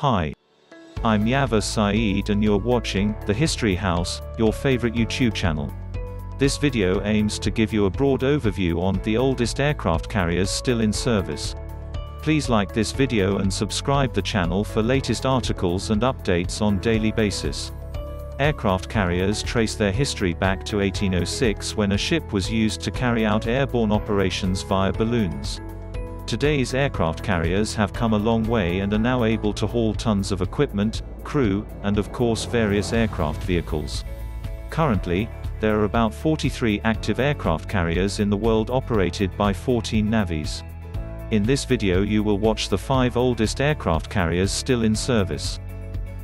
Hi. I'm Yava Saeed and you're watching The History House, your favorite YouTube channel. This video aims to give you a broad overview on the oldest aircraft carriers still in service. Please like this video and subscribe the channel for latest articles and updates on daily basis. Aircraft carriers trace their history back to 1806 when a ship was used to carry out airborne operations via balloons. Today's aircraft carriers have come a long way and are now able to haul tons of equipment, crew, and of course various aircraft vehicles. Currently, there are about 43 active aircraft carriers in the world operated by 14 navies. In this video you will watch the 5 oldest aircraft carriers still in service.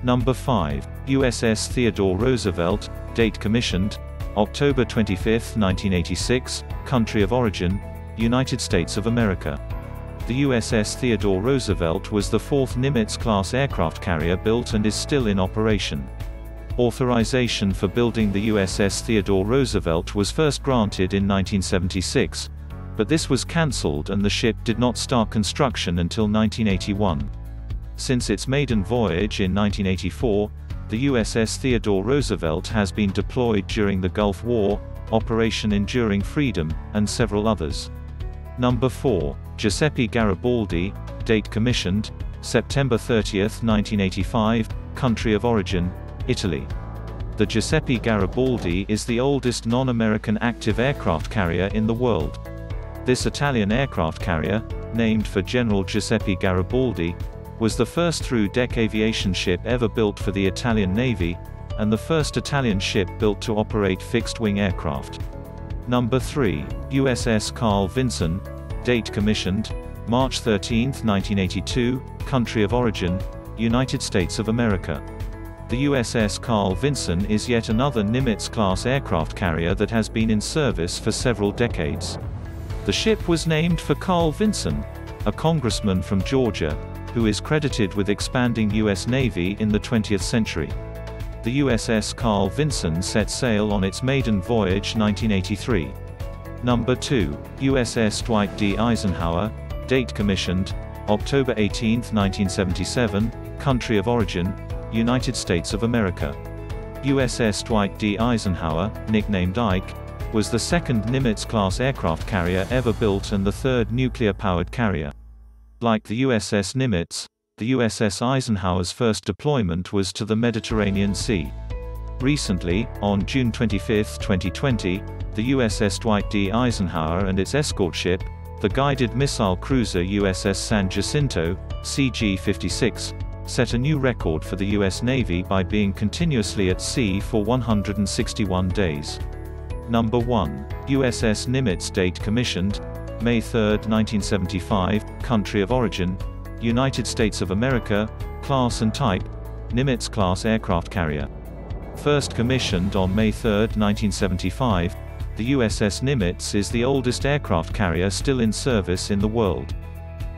Number 5. USS Theodore Roosevelt, date commissioned, October 25, 1986, country of origin, United States of America the USS Theodore Roosevelt was the fourth Nimitz-class aircraft carrier built and is still in operation. Authorization for building the USS Theodore Roosevelt was first granted in 1976, but this was cancelled and the ship did not start construction until 1981. Since its maiden voyage in 1984, the USS Theodore Roosevelt has been deployed during the Gulf War, Operation Enduring Freedom, and several others. Number 4. Giuseppe Garibaldi, date commissioned, September 30, 1985, country of origin, Italy. The Giuseppe Garibaldi is the oldest non-American active aircraft carrier in the world. This Italian aircraft carrier, named for General Giuseppe Garibaldi, was the first through-deck aviation ship ever built for the Italian Navy, and the first Italian ship built to operate fixed-wing aircraft. Number 3, USS Carl Vinson, date commissioned, March 13, 1982, country of origin, United States of America. The USS Carl Vinson is yet another Nimitz-class aircraft carrier that has been in service for several decades. The ship was named for Carl Vinson, a congressman from Georgia, who is credited with expanding U.S. Navy in the 20th century the USS Carl Vinson set sail on its maiden voyage 1983. Number 2, USS Dwight D. Eisenhower, date commissioned, October 18, 1977, country of origin, United States of America. USS Dwight D. Eisenhower, nicknamed Ike, was the second Nimitz-class aircraft carrier ever built and the third nuclear-powered carrier. Like the USS Nimitz, the USS Eisenhower's first deployment was to the Mediterranean Sea. Recently, on June 25, 2020, the USS Dwight D. Eisenhower and its escort ship, the guided missile cruiser USS San Jacinto, CG-56, set a new record for the U.S. Navy by being continuously at sea for 161 days. Number 1. USS Nimitz date commissioned, May 3, 1975, country of origin, United States of America, class and type, Nimitz-class aircraft carrier. First commissioned on May 3, 1975, the USS Nimitz is the oldest aircraft carrier still in service in the world.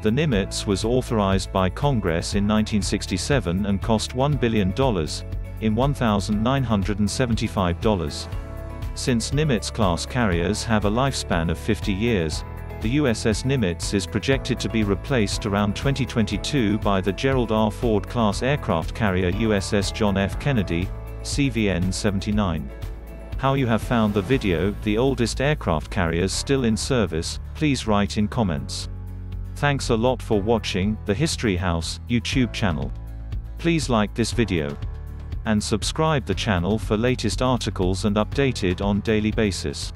The Nimitz was authorized by Congress in 1967 and cost $1 billion, in $1,975. Since Nimitz-class carriers have a lifespan of 50 years, the USS Nimitz is projected to be replaced around 2022 by the Gerald R. Ford-class aircraft carrier USS John F. Kennedy, CVN-79. How you have found the video, the oldest aircraft carriers still in service, please write in comments. Thanks a lot for watching, the History House, YouTube channel. Please like this video. And subscribe the channel for latest articles and updated on daily basis.